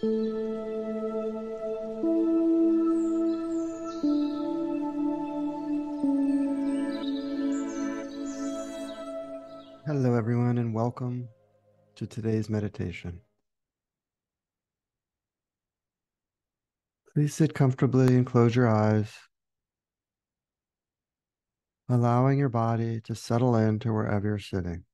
Hello, everyone, and welcome to today's meditation. Please sit comfortably and close your eyes, allowing your body to settle into wherever you're sitting.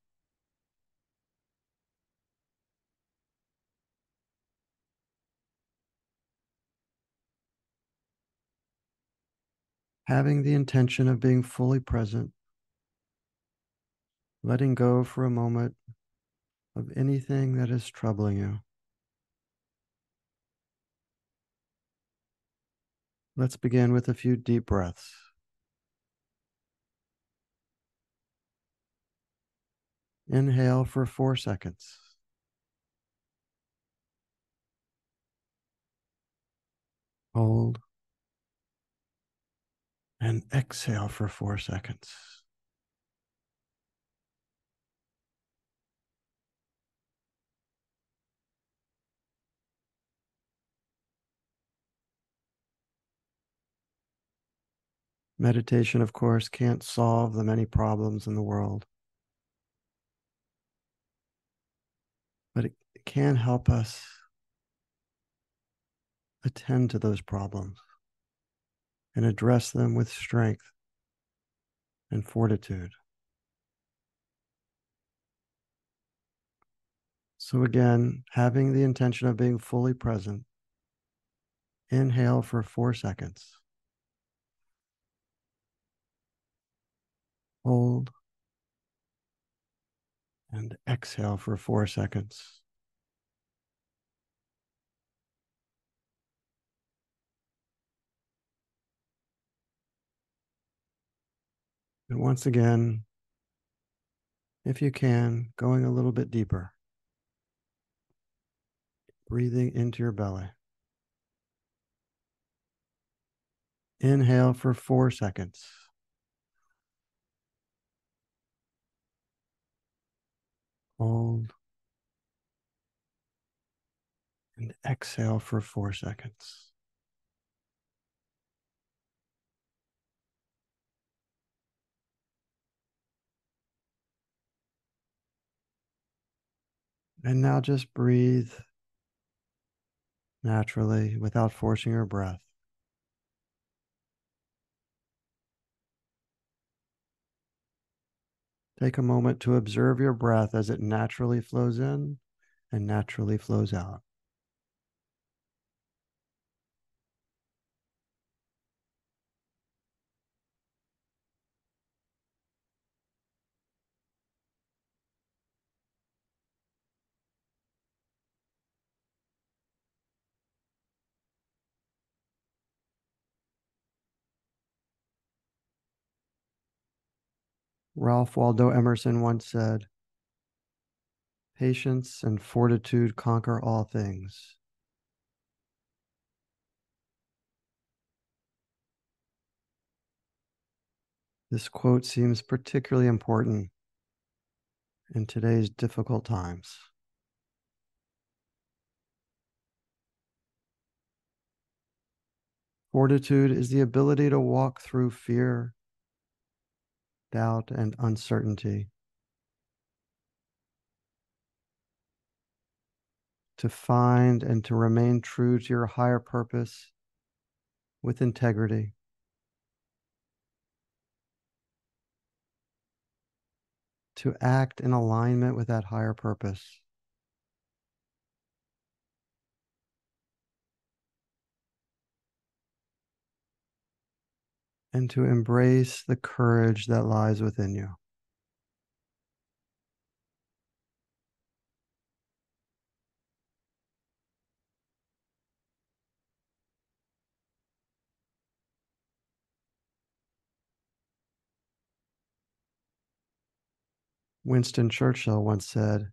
Having the intention of being fully present, letting go for a moment of anything that is troubling you. Let's begin with a few deep breaths. Inhale for four seconds. Hold. And exhale for four seconds. Meditation, of course, can't solve the many problems in the world, but it can help us attend to those problems and address them with strength and fortitude. So, again, having the intention of being fully present, inhale for four seconds. Hold. And exhale for four seconds. And once again, if you can, going a little bit deeper. Breathing into your belly. Inhale for four seconds. Hold. And exhale for four seconds. And now just breathe naturally without forcing your breath. Take a moment to observe your breath as it naturally flows in and naturally flows out. Ralph Waldo Emerson once said, Patience and fortitude conquer all things. This quote seems particularly important in today's difficult times. Fortitude is the ability to walk through fear, doubt, and uncertainty. To find and to remain true to your higher purpose with integrity. To act in alignment with that higher purpose. And to embrace the courage that lies within you. Winston Churchill once said,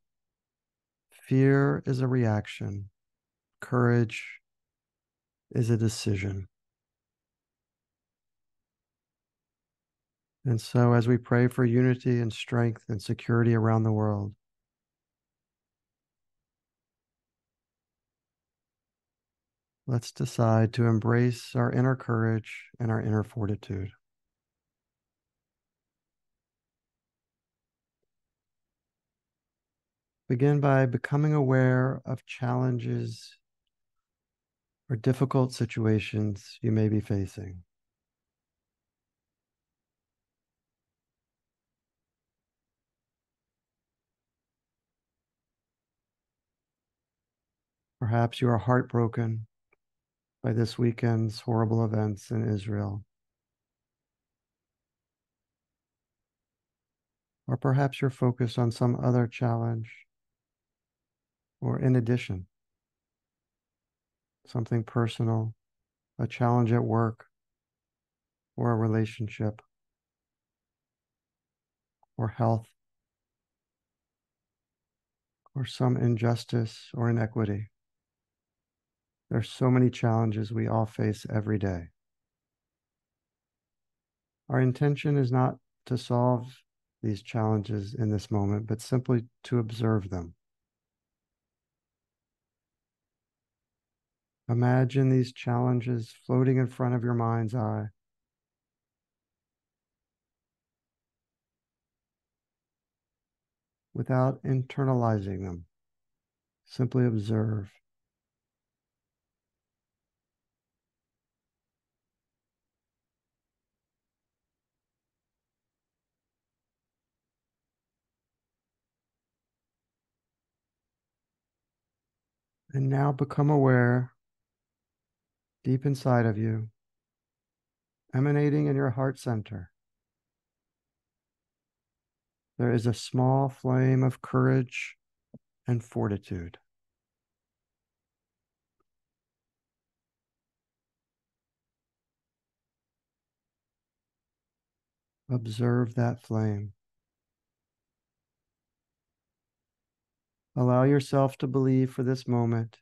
Fear is a reaction, courage is a decision. And so, as we pray for unity and strength and security around the world, let's decide to embrace our inner courage and our inner fortitude. Begin by becoming aware of challenges or difficult situations you may be facing. Perhaps you are heartbroken by this weekend's horrible events in Israel. Or perhaps you're focused on some other challenge or in addition, something personal, a challenge at work, or a relationship, or health, or some injustice or inequity. There's so many challenges we all face every day. Our intention is not to solve these challenges in this moment, but simply to observe them. Imagine these challenges floating in front of your mind's eye. Without internalizing them, simply observe. And now become aware deep inside of you, emanating in your heart center. There is a small flame of courage and fortitude. Observe that flame. Allow yourself to believe for this moment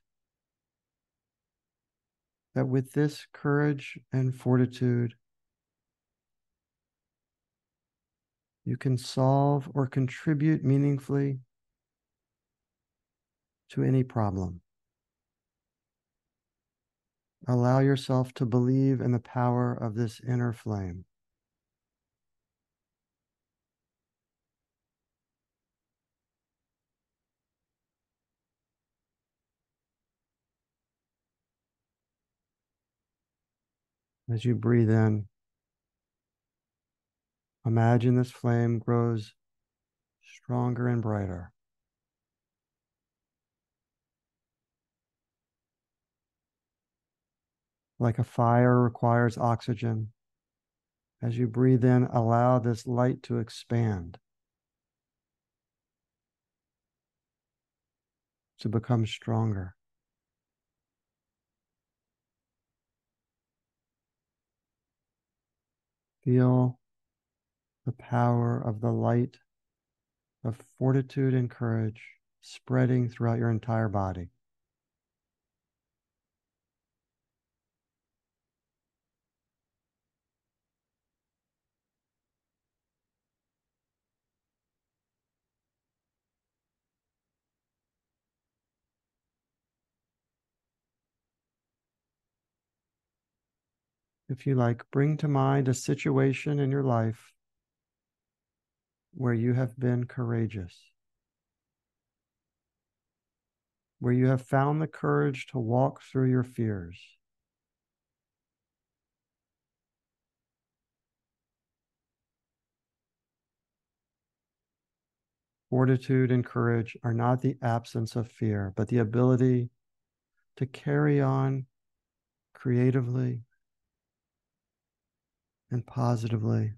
that with this courage and fortitude, you can solve or contribute meaningfully to any problem. Allow yourself to believe in the power of this inner flame. As you breathe in, imagine this flame grows stronger and brighter. Like a fire requires oxygen, as you breathe in, allow this light to expand, to become stronger. Feel the power of the light of fortitude and courage spreading throughout your entire body. If you like, bring to mind a situation in your life where you have been courageous, where you have found the courage to walk through your fears. Fortitude and courage are not the absence of fear, but the ability to carry on creatively and positively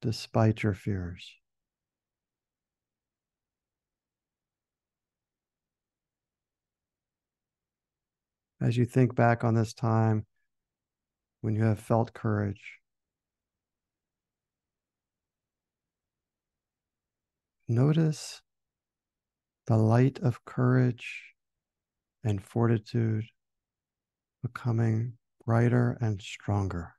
despite your fears. As you think back on this time when you have felt courage, notice the light of courage and fortitude becoming brighter and stronger.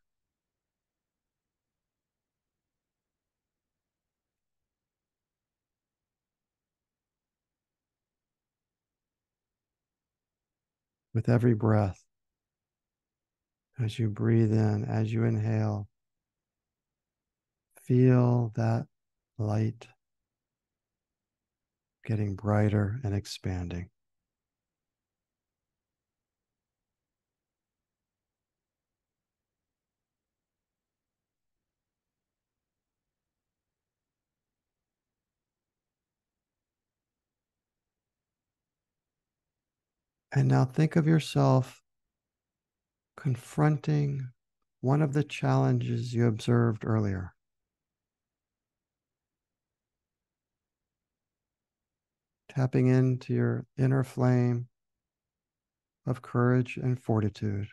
with every breath. As you breathe in, as you inhale, feel that light getting brighter and expanding. And now think of yourself confronting one of the challenges you observed earlier. Tapping into your inner flame of courage and fortitude.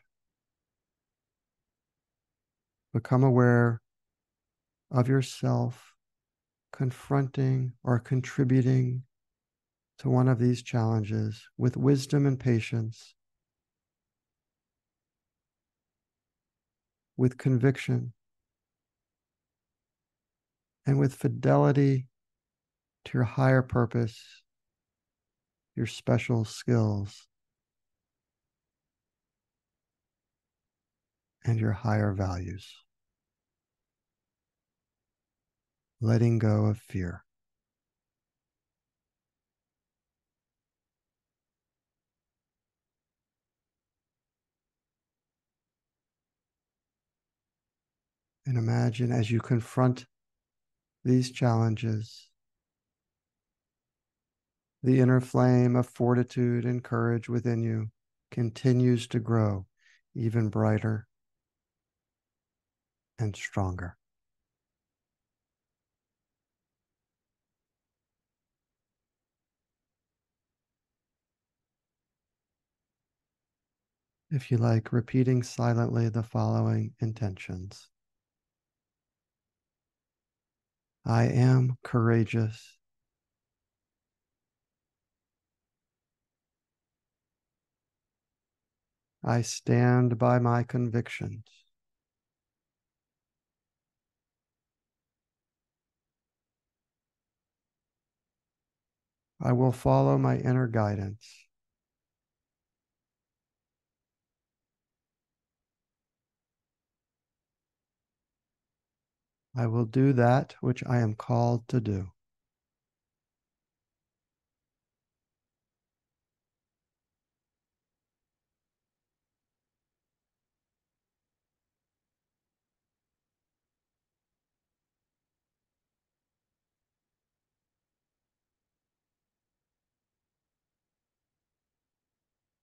Become aware of yourself confronting or contributing to one of these challenges with wisdom and patience, with conviction, and with fidelity to your higher purpose, your special skills, and your higher values. Letting go of fear. And imagine as you confront these challenges, the inner flame of fortitude and courage within you continues to grow even brighter and stronger. If you like, repeating silently the following intentions. I am courageous. I stand by my convictions. I will follow my inner guidance. I will do that which I am called to do.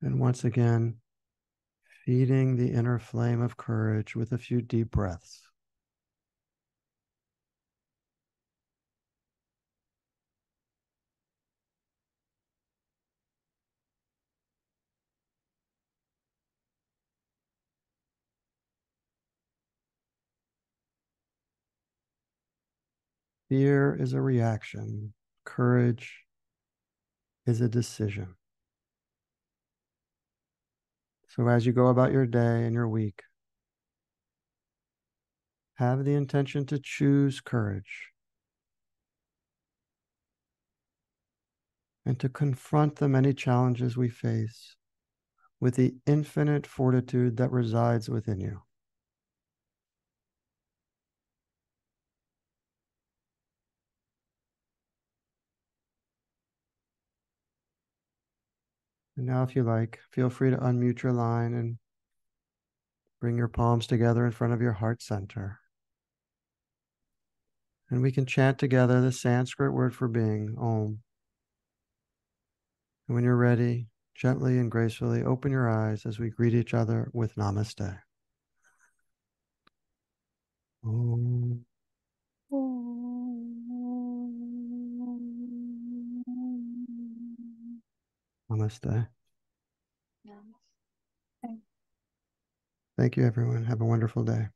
And once again, feeding the inner flame of courage with a few deep breaths. Fear is a reaction, courage is a decision. So as you go about your day and your week, have the intention to choose courage and to confront the many challenges we face with the infinite fortitude that resides within you. And now, if you like, feel free to unmute your line and bring your palms together in front of your heart center. And we can chant together the Sanskrit word for being, Om. And when you're ready, gently and gracefully open your eyes as we greet each other with Namaste. Om. Namaste. Namaste. Thank you, everyone. Have a wonderful day.